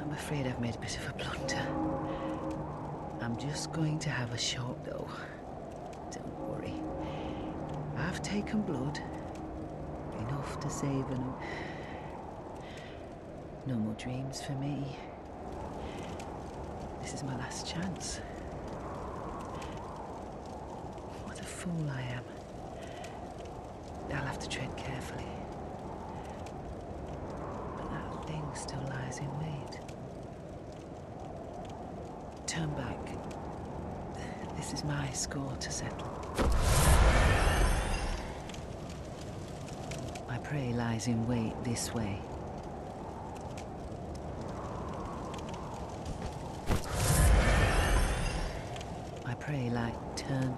I'm afraid I've made a bit of a blunder. I'm just going to have a shot, though. Don't worry. I've taken blood. Enough to save an... No more dreams for me. This is my last chance. What a fool I am. I'll have to tread carefully. But that thing still lies in wait. Turn back. This is my score to settle. My prey lies in wait this way. My prey lie turn.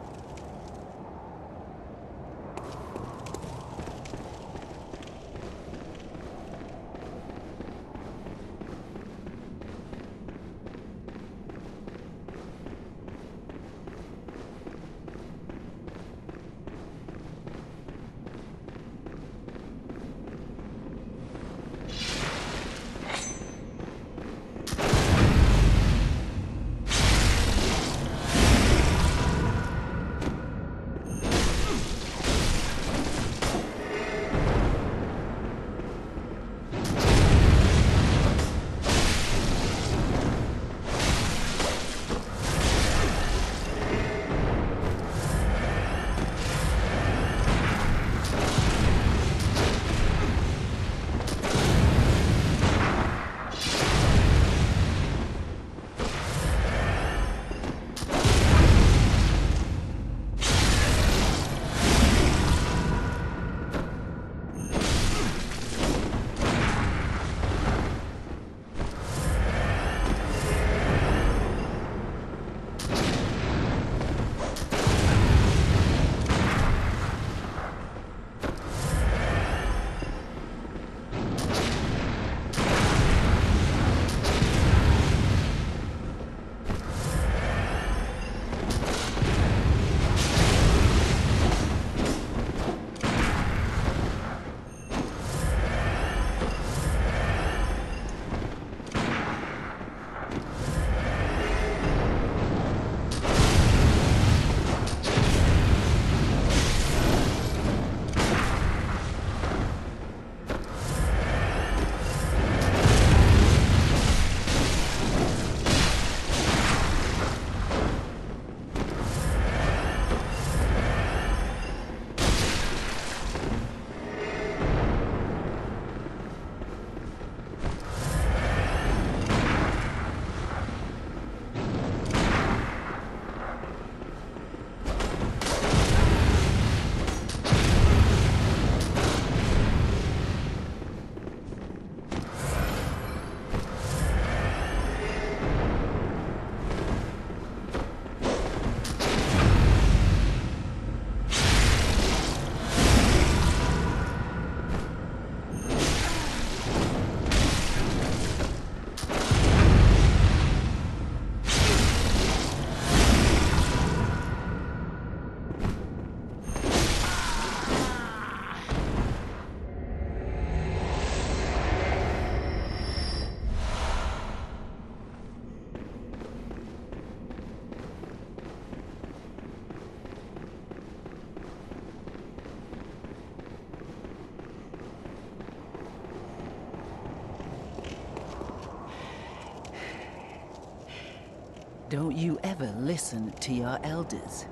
Don't you ever listen to your elders.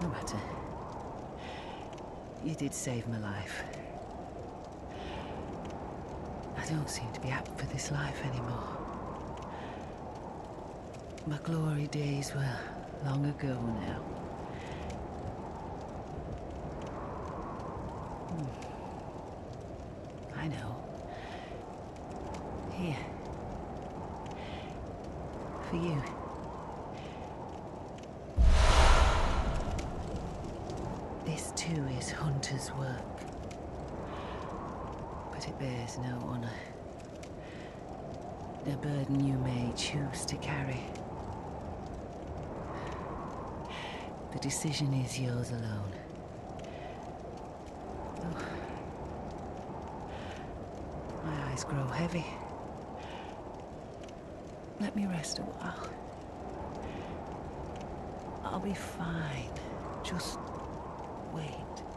No matter. You did save my life. I don't seem to be apt for this life anymore. My glory days were long ago now. Hmm. I know. Here. For you. This too is Hunter's work. But it bears no honor. A burden you may choose to carry. The decision is yours alone. Oh. My eyes grow heavy. Let me rest a while. I'll be fine. Just wait.